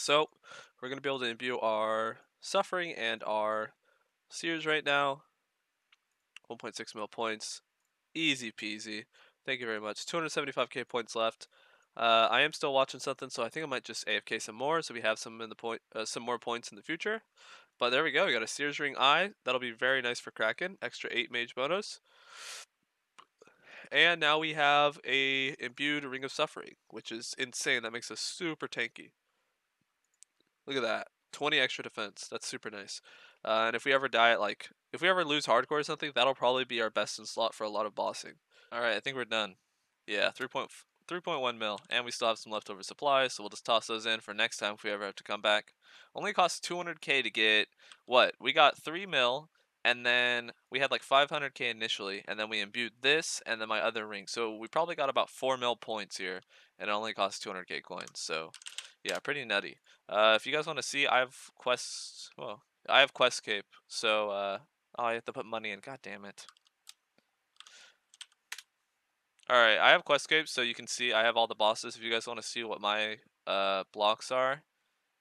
So we're going to be able to imbue our suffering and our seers right now. 1.6 mil points. Easy peasy. Thank you very much. 275k points left. Uh, I am still watching something, so I think I might just AFK some more, so we have some in the point, uh, some more points in the future. But there we go. We got a Seers Ring Eye. That'll be very nice for Kraken. Extra eight Mage bonus. And now we have a imbued Ring of Suffering, which is insane. That makes us super tanky. Look at that. 20 extra defense. That's super nice. Uh, and if we ever die at like, if we ever lose hardcore or something, that'll probably be our best in slot for a lot of bossing. All right, I think we're done. Yeah, 3.1 mil, and we still have some leftover supplies, so we'll just toss those in for next time if we ever have to come back. Only costs 200k to get what? We got 3 mil, and then we had like 500k initially, and then we imbued this and then my other ring. So we probably got about 4 mil points here, and it only costs 200k coins. So yeah, pretty nutty. Uh, if you guys want to see, I have quests. Well, I have quest Questscape, so uh, oh, I have to put money in. God damn it. All right, I have Questscape, so you can see I have all the bosses. If you guys want to see what my uh, blocks are,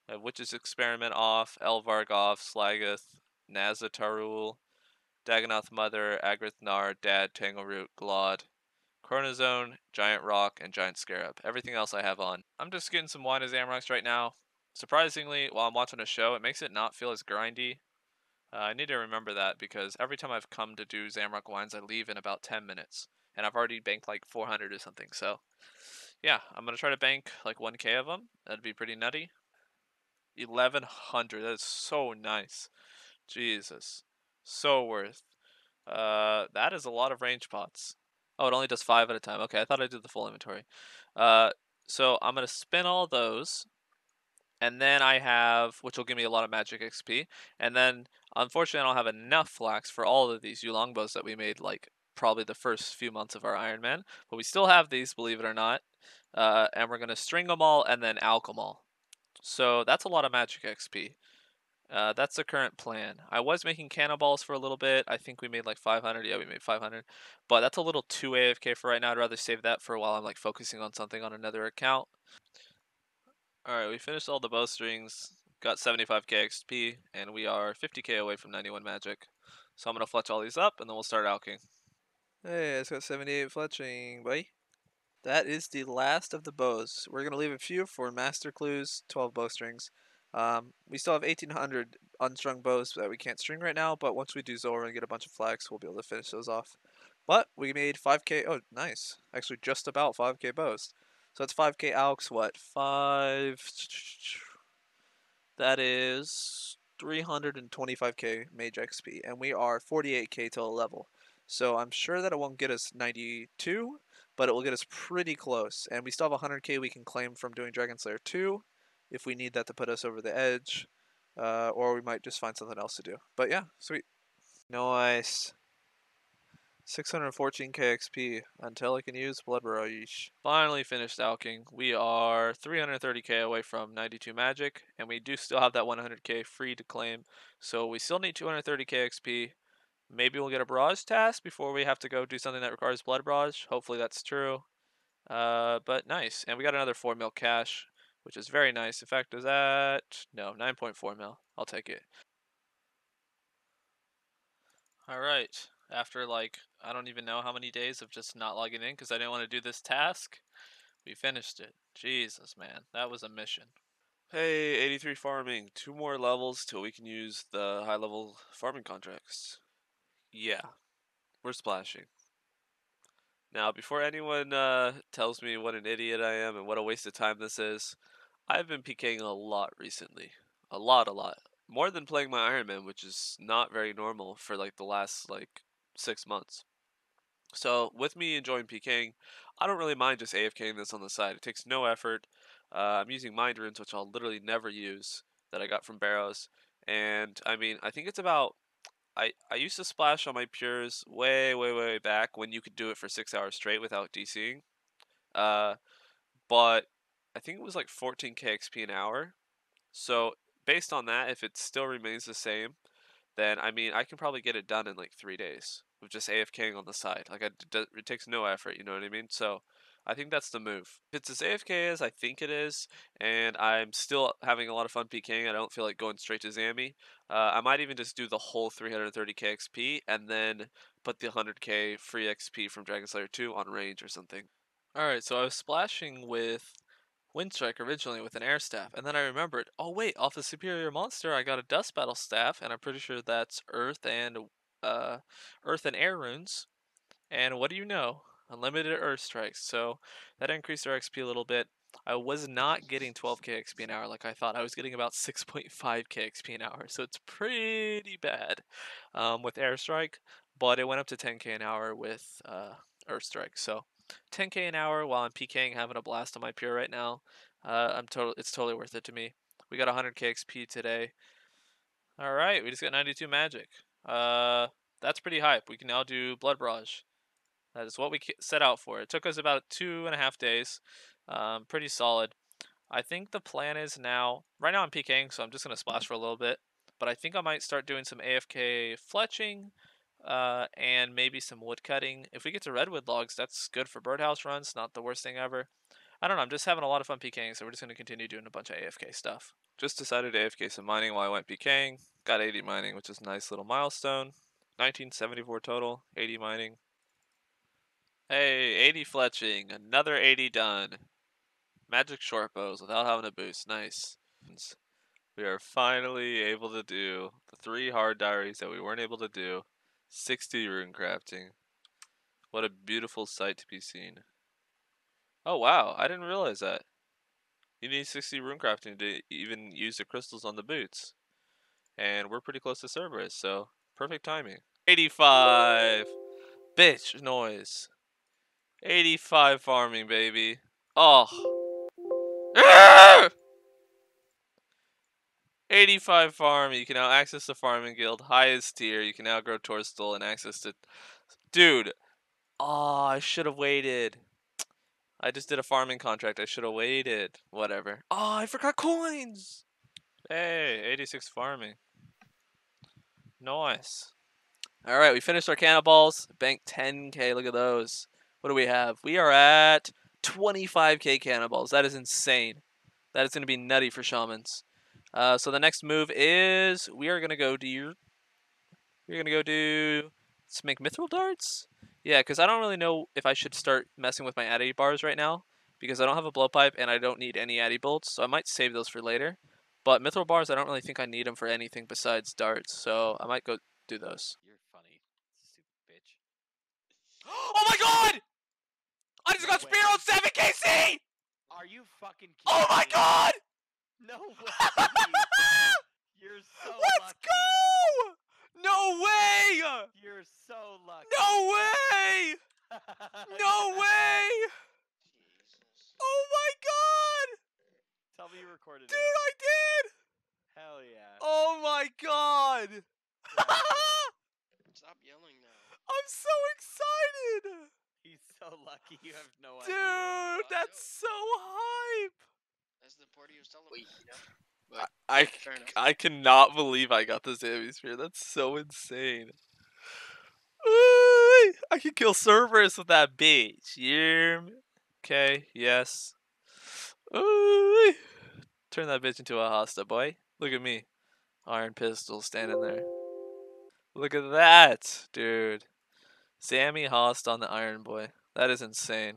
I have Witch's Experiment off, Elvarg off, Slagilith, Nazastarool, Dagannoth Mother, Agrith-Naar, Dad, Tangleroot, Glod, Chronozon, Giant Roc, and Giant Scarab. Everything else I have on. I'm just getting some wine as Zamorax right now. Surprisingly, while I'm watching a show, it makes it not feel as grindy. Uh, I need to remember that because every time I've come to do Zamorak wines, I leave in about 10 minutes. And I've already banked like 400 or something. So, yeah, I'm going to try to bank like 1k of them. That'd be pretty nutty. 1100. That is so nice. Jesus. So worth. Uh, that is a lot of range pots. Oh, it only does five at a time. Okay, I thought I did the full inventory. Uh, so I'm going to spin all those. And then I have, which will give me a lot of magic XP. And then, unfortunately, I don't have enough flax for all of these yew longbows that we made, like, probably the first few months of our Iron Man. But we still have these, believe it or not. Uh, and we're going to string them all and then alchemy. So that's a lot of magic XP. Uh, that's the current plan. I was making cannonballs for a little bit. I think we made like 500. Yeah, we made 500. But that's a little too AFK for right now. I'd rather save that for a while I'm like focusing on something on another account. Alright, we finished all the bowstrings. Got 75k XP. And we are 50k away from 91 magic. So I'm going to fletch all these up and then we'll start alking. Hey, it's got 78 fletching, buddy. That is the last of the bows. We're going to leave a few for master clues, 12 bowstrings. Um, we still have 1800 unstrung bows that we can't string right now, but once we do Zulrah and get a bunch of flags, we'll be able to finish those off. But we made 5k, oh nice, actually just about 5k bows. So that's 5k alks, what, 5, that is 325k mage XP, and we are 48k till a level. So I'm sure that it won't get us 92, but it will get us pretty close. And we still have 100k we can claim from doing Dragon Slayer 2 if we need that to put us over the edge. Uh, or we might just find something else to do. But yeah, sweet. Nice. 614k XP until I can use Blood Barrage. Finally finished alking. We are 330k away from 92 magic, and we do still have that 100k free to claim. So we still need 230k XP. Maybe we'll get a barrage task before we have to go do something that requires blood barrage. Hopefully that's true. Uh, but nice. And we got another 4 mil cash, which is very nice. In fact, is that... No, 9.4 mil. I'll take it. Alright. After, like, I don't even know how many days of just not logging in because I didn't want to do this task, we finished it. Jesus, man. That was a mission. Hey, 83 farming. Two more levels till we can use the high-level farming contracts. Yeah, we're splashing. Now, before anyone uh, tells me what an idiot I am and what a waste of time this is, I've been PKing a lot recently. A lot, a lot. More than playing my Iron Man, which is not very normal for like the last like six months. So with me enjoying PKing, I don't really mind just AFKing this on the side. It takes no effort. Uh, I'm using Mind Runes, which I'll literally never use, that I got from Barrows. And I mean, I think it's about I, I used to splash on my pures way, way, way back when you could do it for six hours straight without DCing. Uh, but I think it was like 14k XP an hour. So based on that, if it still remains the same, then I mean I can probably get it done in like three days with just AFKing on the side. Like it takes no effort, you know what I mean? So I think that's the move. If it's as AFK as I think it is, and I'm still having a lot of fun PKing, I don't feel like going straight to Zammy. Uh, I might even just do the whole 330k XP and then put the 100k free XP from Dragon Slayer 2 on range or something. Alright, so I was splashing with Windstrike originally with an air staff, and then I remembered, oh wait, off the superior monster I got a dust battle staff, and I'm pretty sure that's earth and uh, earth and air runes. And what do you know? Unlimited earth strikes. So that increased our XP a little bit. I was not getting 12k XP an hour like I thought. I was getting about 6.5k XP an hour, so it's pretty bad um, with airstrike. But it went up to 10k an hour with uh, earth strike. So 10k an hour while I'm PKing, having a blast on my pure right now. Uh, I'm total. It's totally worth it to me. We got 100k XP today. All right, we just got 92 magic. Uh, that's pretty hype. We can now do blood barrage. That is what we set out for. It took us about two and a half days. Um, pretty solid. I think the plan is now. Right now I'm PKing, so I'm just gonna splash for a little bit. But I think I might start doing some AFK fletching uh, and maybe some wood cutting. If we get to redwood logs, that's good for birdhouse runs. Not the worst thing ever. I don't know. I'm just having a lot of fun PKing, so we're just going to continue doing a bunch of AFK stuff. Just decided to AFK some mining while I went PKing. Got 80 mining, which is a nice little milestone. 1974 total, 80 mining. Hey, 80 fletching, another 80 done. Magic short bows without having a boost, nice. We are finally able to do the three hard diaries that we weren't able to do 60 rune crafting. What a beautiful sight to be seen. Oh wow, I didn't realize that. You need 60 rune crafting to even use the crystals on the boots. And we're pretty close to Cerberus, so perfect timing. 85! Bitch noise. 85 farming, baby. Oh. 85 farm, you can now access the farming guild, highest tier, you can now grow Torstol and access to... Dude! Oh, I should have waited. I just did a farming contract, I should have waited. Whatever. Oh, I forgot coins! Hey, 86 farming. Nice. Alright, we finished our cannonballs. Bank 10k, look at those. What do we have? We are at 25k cannonballs. That is insane. That is going to be nutty for shamans. Uh, so the next move is we are gonna go do we're gonna go do let's make mithril darts. Yeah, because I don't really know if I should start messing with my addy bars right now because I don't have a blowpipe and I don't need any addy bolts, so I might save those for later. But mithril bars, I don't really think I need them for anything besides darts, so I might go do those. You're funny, stupid bitch. oh my god! I just got spear on 7 KC! Are you fucking kidding Oh my me? god! No way! You're so Let's lucky. go! No way! You're so lucky. No way! No way! Jesus. Oh my god! Tell me you recorded Dude, it. I did! Hell yeah. Oh my god! Stop yelling now. I'm so excited! He's so lucky. You have no idea. Dude, I that's so hype! That's the part he was telling Wait, you know? I, I cannot believe I got the this Sphere. That's so insane. Ooh, I can kill Cerberus with that bitch. Yeah. Okay, yes. Ooh, turn that bitch into a hasta, boy. Look at me. Iron pistol standing there. Look at that, dude. Sammy Host on the Iron Boy. That is insane.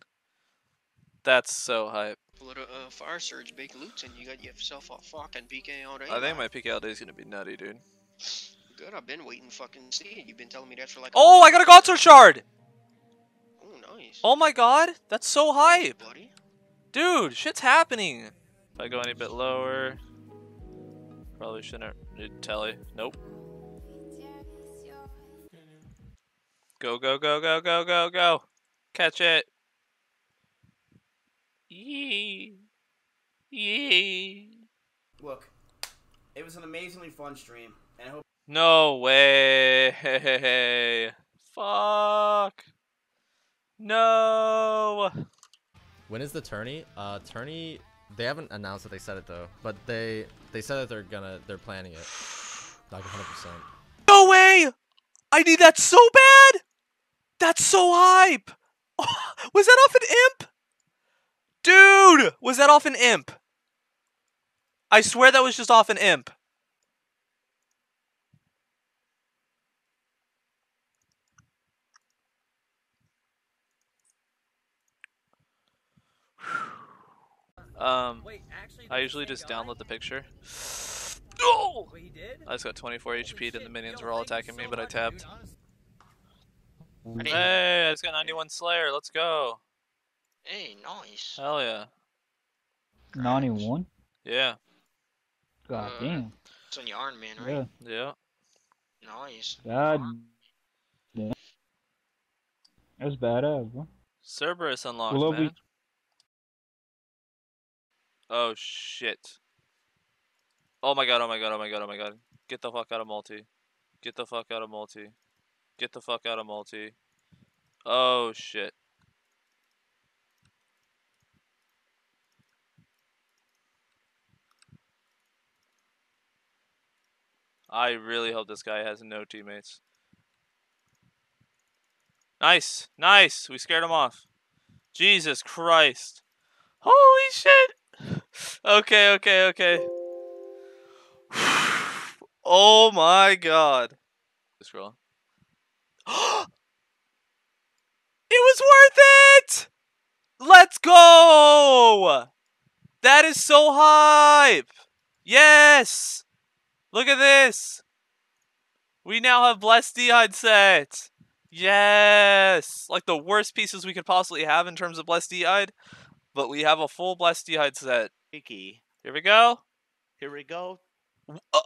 That's so hype. Pull it a uh, fire surge, big loots, and you got yourself a fucking PK all day. I think my PK all day is gonna be nutty, dude. Good, I've been waiting fucking see it. You've been telling me that for like. Oh, I got a Godsword shard! Oh, nice. Oh my god, that's so hype! buddy. Dude, shit's happening! If I go any bit lower, probably shouldn't need telly. Nope. Go, go, go, go, go, go, go! Catch it! Yee! Yee! Look, it was an amazingly fun stream, and I hope No way! Fuck! No! When is the tourney? Uh, tourney. They haven't announced that they said it though, but they they said that they're gonna they're planning it. Like 100. percent No way! I need that so bad! That's so hype! was that off an imp? Dude! Was that off an imp? I swear that was just off an imp. Um, I usually just download the picture. Oh! He did? I just got 24 HP'd and the minions were all attacking me, but I tapped. dude, honest- I didn't- Hey, I just got 91 Slayer. Let's go. Hey, nice. Hell yeah. 91? Yeah. God Uh, damn. It's on your Iron Man, right? Yeah. Yeah. Nice. God damn. That's badass, bro. Cerberus unlocked, Will I be- man. Oh shit. Oh my god, oh my god, oh my god, oh my god. Get the fuck out of multi. Get the fuck out of multi. Get the fuck out of multi. Oh shit. I really hope this guy has no teammates. Nice, nice. We scared him off. Jesus Christ. Holy shit. Okay, okay, okay. oh my god. Scroll. it was worth it! Let's go! That is so hype! Yes! Look at this! We now have Blessed D'hide set! Yes! Like the worst pieces we could possibly have in terms of Blessed D'hide, but we have a full Blessed D'hide set. Here we go. Here we go. Uh,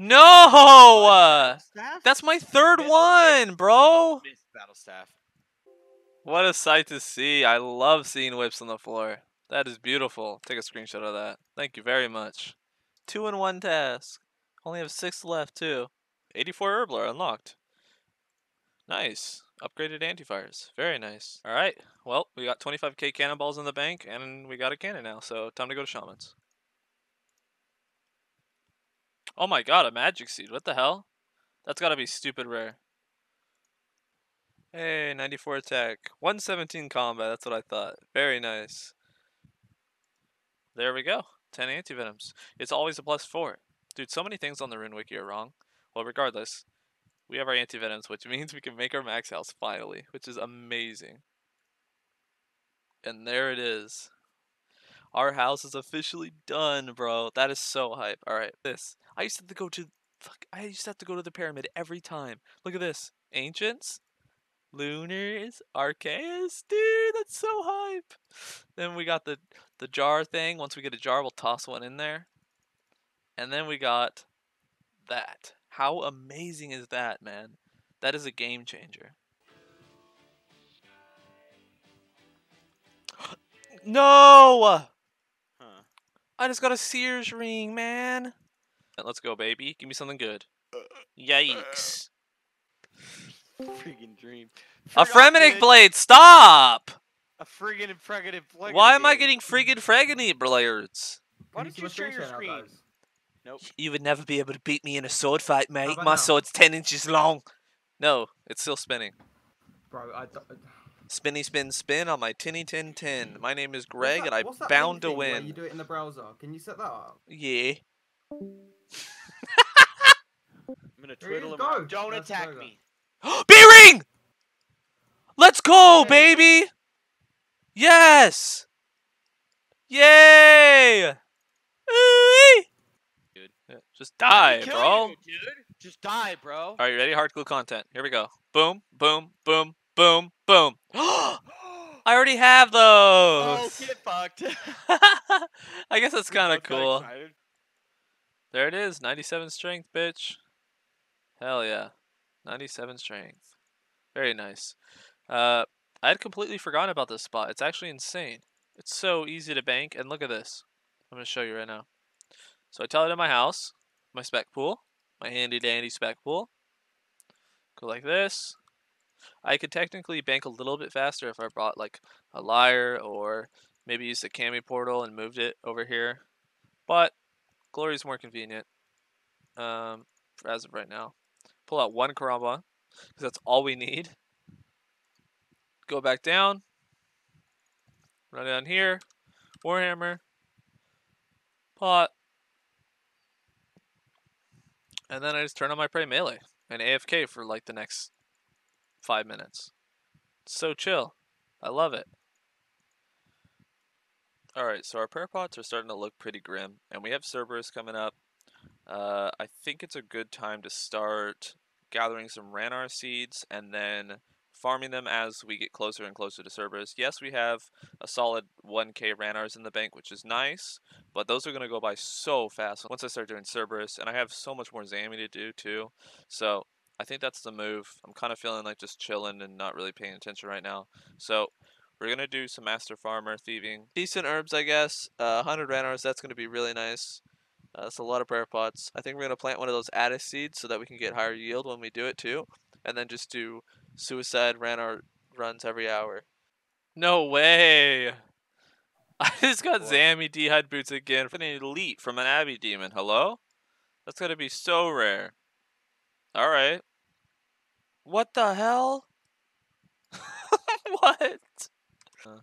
No! That's my third one, bro! Battle staff. What a sight to see. I love seeing whips on the floor. That is beautiful. Take a screenshot of that. Thank you very much. Two in one task. Only have six left, too. 84 Herblore unlocked. Nice. Upgraded antifires. Very nice. Alright. Well, we got 25k cannonballs in the bank, and we got a cannon now, so time to go to shamans. Oh my god, a magic seed. What the hell? That's gotta be stupid rare. Hey, 94 attack. 117 combat, that's what I thought. Very nice. There we go. 10 antivenoms. It's always a plus 4. Dude, so many things on the Rune Wiki are wrong. Well, regardless, we have our antivenoms, which means we can make our max house finally, which is amazing. And there it is. Our house is officially done, bro. That is so hype. Alright, this. I used to to go to fuck I used to have to go to the pyramid every time. Look at this. Ancients, Lunars, Arceuus, dude, that's so hype. Then we got the the jar thing. Once we get a jar, we'll toss one in there. And then we got that. How amazing is that, man? That is a game changer. no! Huh. I just got a Seers ring, man. Let's go, baby. Give me something good. Uh, Yikes. Uh, Freaking dream. A Forgot Fremennik blade, stop! A friggin' freggin' blade. Why am I getting friggin' fraggany blades? Why Can don't see you my share your screenshot screen? Nope. You would never be able to beat me in a sword fight, mate. My now? sword's 10 inches long. No, it's still spinning. Bro, I don't- Spinny spin spin on my tinny tin tin. My name is Greg that- and I'm what's that bound to thing where win. You do it in the browser. Can you set that up? Yeah. I'm gonna Here you twiddle him. go. Don't Let's attack go. me. B-ring! Let's go, Yay. baby! Yes! Yay! Ooh-wee! Dude. Yeah, Just die, bro. you, dude. Just die, bro. Are you ready? Hard glue content. Here we go. Boom, boom, boom, boom, boom. I already have those. oh, those. get fucked. I guess that's kind of cool. excited. There it is. 97 strength, bitch. Hell yeah. 97 strength. Very nice. Uh, I had completely forgotten about this spot. It's actually insane. It's so easy to bank. And look at this. I'm going to show you right now. So I tell it in my house, my spec pool, my handy dandy spec pool. Go like this. I could technically bank a little bit faster if I brought like a lyre or maybe used the cami portal and moved it over here. But Glory's more convenient um, as of right now. Pull out one Karamba because that's all we need. Go back down. Run down here. Warhammer. Pot. And then I just turn on my prey melee and AFK for like the next five minutes. So chill. I love it. Alright, so our prayer pots are starting to look pretty grim, and we have Cerberus coming up. Uh, I think it's a good time to start gathering some Ranarr seeds and then farming them as we get closer and closer to Cerberus. Yes, we have a solid 1k Ranarrs in the bank, which is nice, but those are going to go by so fast once I start doing Cerberus, and I have so much more Zammy to do too. So I think that's the move. I'm kind of feeling like just chilling and not really paying attention right now. So we're gonna do some master farmer thieving. Decent herbs, I guess. Uh, 100 Ranarrs, that's gonna be really nice. Uh, that's a lot of prayer pots. I think we're gonna plant one of those Addis seeds so that we can get higher yield when we do it too, and then just do suicide Ranarr runs every hour. No way! I just got What? Zammy D'hide boots again from an elite from an Abbey demon. Hello? That's gotta be so rare. All right. What the hell? what? Uh.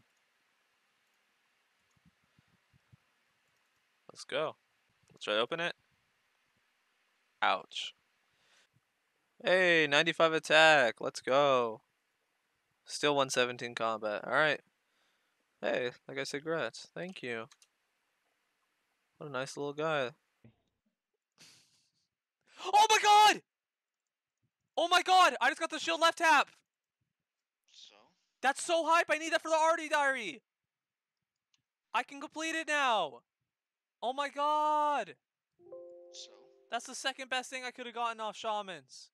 Let's go. Let's try to open it. Ouch. Hey, 95 attack. Let's go. Still 117 combat. Alright. Hey, like I said, cigarettes. Thank you. What a nice little guy. Oh my god! Oh my god! I just got the shield left tap! So, That's so hype! I need that for the Artie Diary! I can complete it now! Oh my god! so. That's the second best thing I could have gotten off Shamans.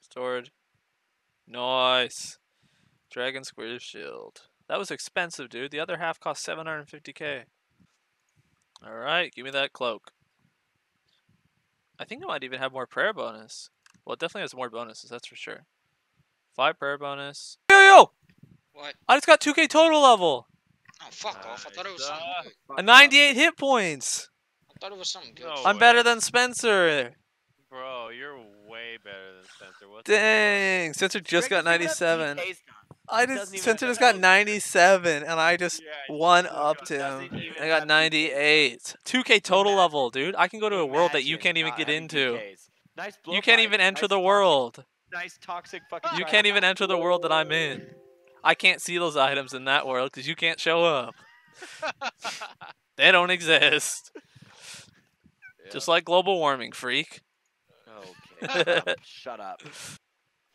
Stored. Nice. Dragon Square Shield. That was expensive, dude. The other half cost 750k. Alright, give me that cloak. I think it might even have more prayer bonus. Well, it definitely has more bonuses, that's for sure. Five prayer bonus. Yo, yo! What? I just got 2k total level! Oh, fuck off. I thought it was uh, something good. A 98 hit points! I thought it was something good. No I'm way. better than Spencer! Bro, you're way better than Spencer. What Dang! Spencer just got 97. I just Spencer have just got 97, and I just Yeah, one you up to him. I got 98. 2k total Imagine. level, dude. I can go to a world that you can't even get into. Nice blow You can't even enter nice the world. Nice toxic fucking. You can't even enter the world that I'm in. I can't see those items in that world because you can't show up. They don't exist. Just like global warming, freak. Okay. Shut up.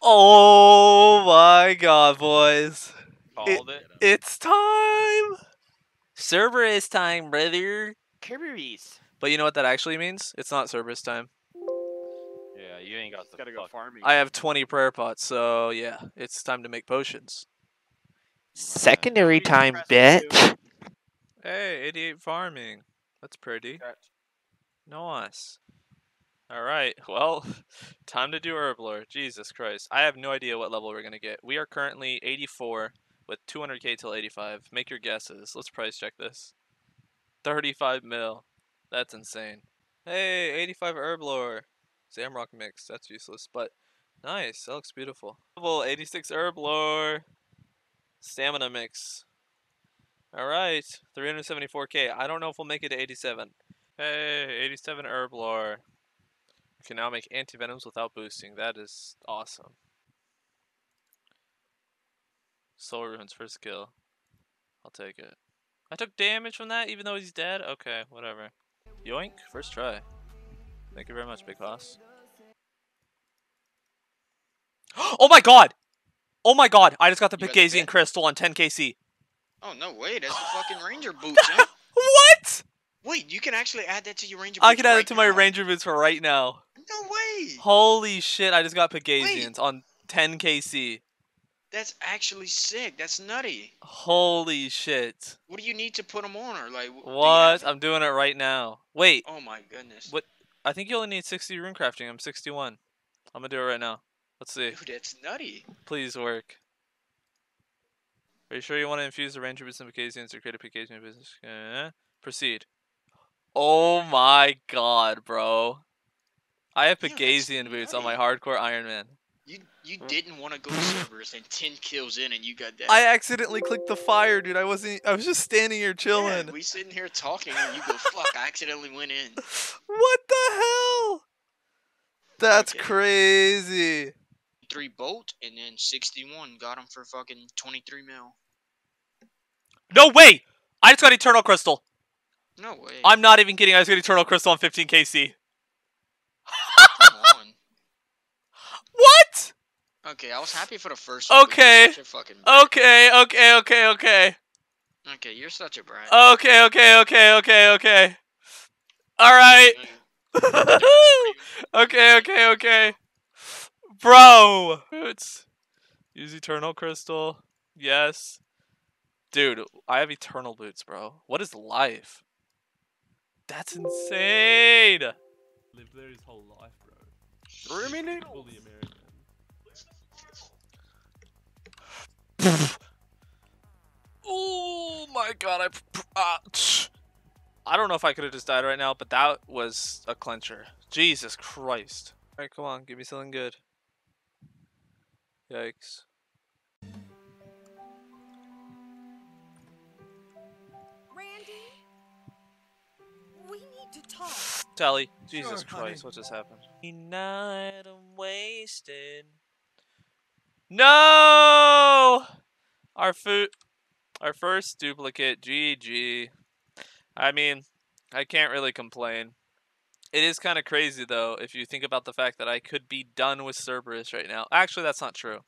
Oh my god, boys. Called it. It's time! Cerberus time, brother. Kerberos. But you know what that actually means? It's not Cerberus time. Yeah, you ain't got the Gotta go fuck- farming. I have 20 prayer pots, so yeah, it's time to make potions. Secondary time, bitch. Hey, 88 farming. That's pretty. Nice. Alright, well, time to do Herblore. Jesus Christ. I have no idea what level we're going to get. We are currently 84 with 200k till 85. Make your guesses. Let's price check this. 35 mil. That's insane. Hey, 85 Herblore. Zamorak mix. That's useless, but nice. That looks beautiful. Level 86 Herblore. Stamina mix. Alright, 374k. I don't know if we'll make it to 87. Hey, 87 Herblore. Can now make antivenoms without boosting. That is awesome. Soul Runes first skill. I'll take it. I took damage from that even though he's dead? Okay, whatever. Yoink, first try. Thank you very much, Big Boss. oh my god! Oh my god, I just got the You got the Pegasian pit? crystal on 10kc. Oh, no way. That's the fucking ranger boots, huh? What? Wait, you can actually add that to your ranger boots I can add right it to my ranger boots for right now. No way. Holy shit, I just got Pegasians on 10kc. That's actually sick. That's nutty. Holy shit. What do you need to put them on? Or like, w- do What? I'm doing it right now. Wait, Oh my goodness. What- I think you only need 60 rune crafting. I'm 61. I'm gonna do it right now. Let's see. Dude, that's nutty. Please work. Are you sure you want to infuse the ranger and Pegasians to create a Pegasian business? Uh, proceed. Oh my god, bro. I have Yeah, Pegasian boots on my hardcore Iron Man. You You didn't want to go to Cerberus and 10 kills in and you got that. I accidentally clicked the fire, dude. I wasn't. I was just standing here Yeah, chilling. we sitting here talking and you go, fuck, I accidentally went in. What the hell? That's Okay. crazy. Three bolt and then 61 got him for fucking 23 mil. No way! I just got Eternal Crystal. No way. I'm not even kidding. I just got Eternal Crystal on 15 KC. Come on. What? Okay, I was happy for the first one. Okay. such a fucking brat. Okay, okay, okay, okay. Okay, you're such a brat. Okay, okay, okay, okay, okay. Alright. okay, okay, okay. Bro! Boots. Use Eternal Crystal. Yes. Dude, I have Eternal Boots, bro. What is life? That's insane! Lived there his whole life, bro. Roomy Fully noodles. American. Oh my god, I. Uh, I don't know if I could have just died right now, but that was a clincher. Jesus Christ. Alright, come on, give me something good. Yikes. Randy, we need to talk. Tally, Jesus Sure, honey. Christ, what just happened? Night I'm wasting. No! Our food, our first duplicate. GG. I mean, I can't really complain. It is kind of crazy though, if you think about the fact that I could be done with Cerberus right now. Actually, that's not true.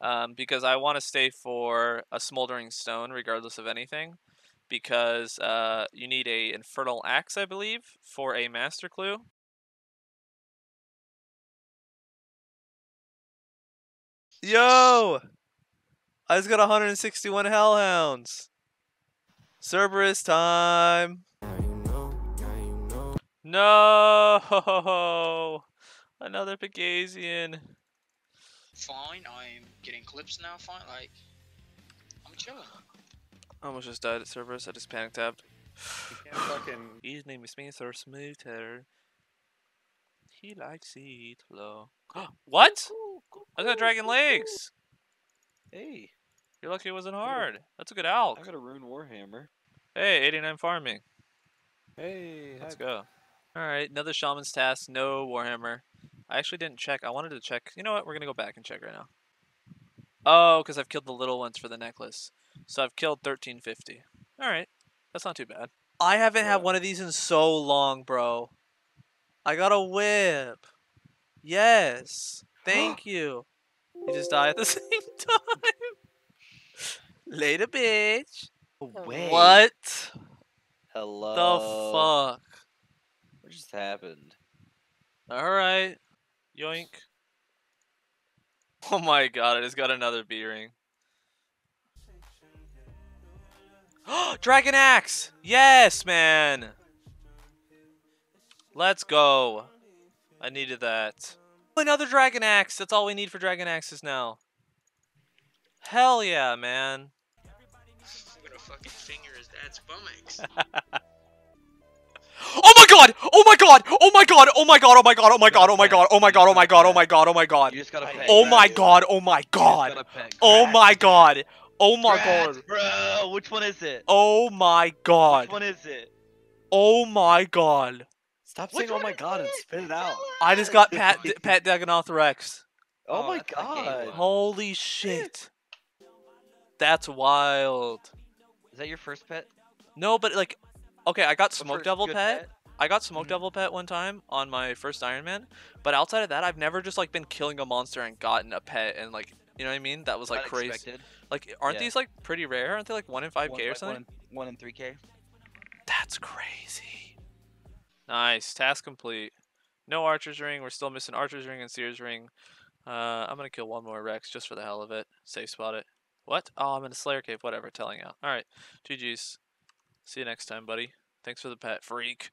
Um, because I want to stay for a smoldering stone, regardless of anything because uh, you need a infernal axe, I believe, for a master clue. Yo, I just got 161 hellhounds. Cerberus time. No, another Pegasian. Fine, I'm getting clips now, fine, like, I'm chilling. I almost just died at Cerberus. I just panic can't fucking. His name is Spencer Smoother. He likes it low. what? I got dragon legs. Hey, You're lucky it wasn't hard. That's a good alk. I got a rune warhammer. Hey, 89 farming. Hey, Let's go. Alright, another shaman's task. No Warhammer. I actually didn't check. I wanted to check. You know what? We're going to go back and check right now. Oh, because I've killed the little ones for the necklace. So I've killed 1350. Alright. That's not too bad. I haven't had one of these in so long, bro. I got a whip. Yes. Thank you. You just die at the same time. Later, bitch. Wait. What Hello. the fuck? What just happened? Alright. Yoink. Oh my god, I just got another B ring. Dragon Axe! Yes, man! Let's go. I needed that. Another Dragon Axe! That's all we need for Dragon Axes now. Hell yeah, man. I'm gonna fucking finger his dad's bummocks. Oh my god! Oh my god! Oh my god! Oh my god! Oh my god! Oh my god! Oh my god! Oh my god! Oh my god! Oh my god! Oh my god! You just gotta pet. Oh my grass. god! Oh my You just god! gotta pet Oh grass. my god! Oh my Grass, god! Bro, which one is it? Oh my god! Which one is it? Oh my god! Stop Which saying "Oh my god" and spit it out. I just got Pat Pat Dagannoth Rex. Oh, Oh, my that's the gay god. Holy shit! That's wild. Is that your first pet? No, but like, okay, I got The Smoke Devil good pet. I got Smoke Mhm. Devil pet one time on my first Iron Man, but outside of that, I've never just like been killing a monster and gotten a pet and like, you know what I mean? That was like crazy. Unexpected. Like, aren't Yeah. these like pretty rare? Aren't they like one in five k or something? One, one in three k. That's crazy. Nice. Task complete. No Archer's Ring. We're still missing Archer's Ring and Seer's Ring. Uh, I'm going to kill one more Rex just for the hell of it. Safe spot it. What? Oh, I'm in a Slayer Cave. Whatever. Telling out. Alright. GG's. See you next time, buddy. Thanks for the pet, freak.